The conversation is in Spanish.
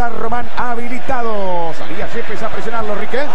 está Román habilitado. Salía Yepes a presionarlo, Riquelme.